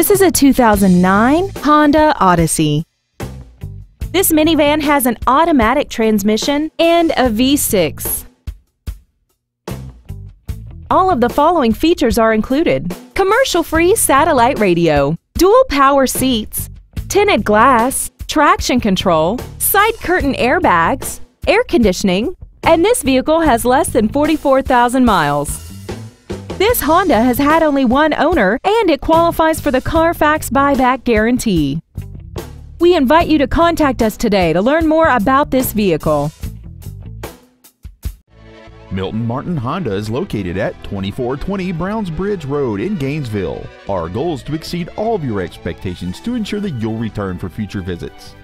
This is a 2009 Honda Odyssey. This minivan has an automatic transmission and a V6. All of the following features are included. Commercial-free satellite radio, dual power seats, tinted glass, traction control, side curtain airbags, air conditioning, and this vehicle has less than 44,000 miles. This Honda has had only one owner and it qualifies for the Carfax buyback guarantee. We invite you to contact us today to learn more about this vehicle. Milton Martin Honda is located at 2420 Browns Bridge Road in Gainesville. Our goal is to exceed all of your expectations to ensure that you'll return for future visits.